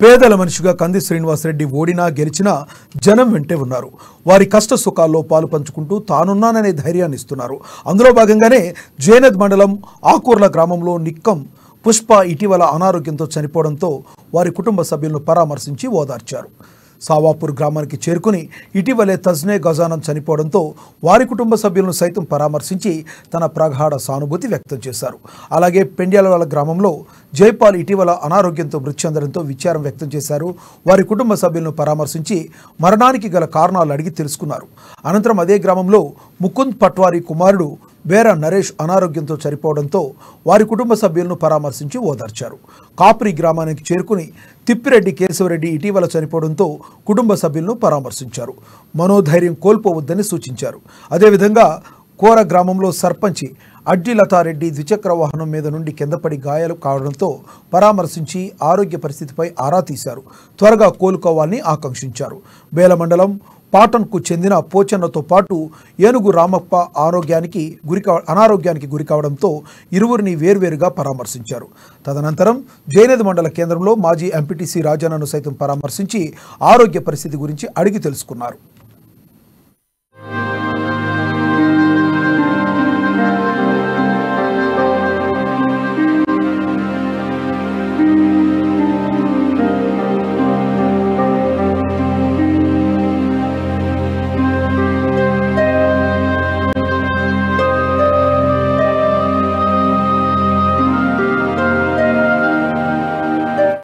పేదల మనిషిగా కంది శ్రీనివాసరెడ్డి ఓడినా గెలిచినా జనం వెంటే ఉన్నారు. వారి కష్ట సుఖాల్లో పాలు పంచుకుంటూ తానున్నాననే ధైర్యాన్ని ఇస్తున్నారు. అందులో భాగంగానే జేనద్ మండలం ఆకూర్ల గ్రామంలో నిక్కం పుష్ప ఇటీవల అనారోగ్యంతో చనిపోవడంతో వారి కుటుంబ సభ్యులను పరామర్శించి ఓదార్చారు. సావాపూర్ గ్రామానికి చేరుకుని ఇటీవలే తజ్నే గజానం చనిపోవడంతో వారి కుటుంబ సభ్యులను సైతం పరామర్శించి తన ప్రగాఢ సానుభూతి వ్యక్తం చేశారు. అలాగే పెండ్యాలవాల గ్రామంలో జైపాల్ ఇటీవల అనారోగ్యంతో మృతి చెందడంతో విచారం వ్యక్తం చేశారు. వారి కుటుంబ సభ్యులను పరామర్శించి మరణానికి గల కారణాలు అడిగి తెలుసుకున్నారు. అనంతరం అదే గ్రామంలో ముకుంద్ పట్వారి కుమారుడు బేరా నరేష్ అనారోగ్యంతో చనిపోవడంతో వారి కుటుంబ సభ్యులను పరామర్శించి ఓదార్చారు. కాపురి గ్రామానికి చేరుకుని తిప్పిరెడ్డి కేశవరెడ్డి ఇటీవల చనిపోవడంతో కుటుంబ సభ్యులను పరామర్శించారు. మనోధైర్యం కోల్పోవద్దని సూచించారు. అదేవిధంగా కోర గ్రామంలో సర్పంచి అడ్డి లతారెడ్డి ద్విచక్ర వాహనం మీద నుండి కిందపడి గాయాలు కావడంతో పరామర్శించి ఆరోగ్య పరిస్థితిపై ఆరా తీశారు. త్వరగా కోలుకోవాలని ఆకాంక్షించారు. బేల మండలం పాటన్కు చెందిన పోచన్నతో పాటు ఏనుగు రామప్ప ఆరోగ్యానికి గురికా అనారోగ్యానికి గురి కావడంతో ఇరువురిని వేర్వేరుగా పరామర్శించారు. తదనంతరం జయనేది మండల కేంద్రంలో మాజీ ఎంపీటీసీ రాజన్నను సైతం పరామర్శించి ఆరోగ్య పరిస్థితి గురించి అడిగి తెలుసుకున్నారు.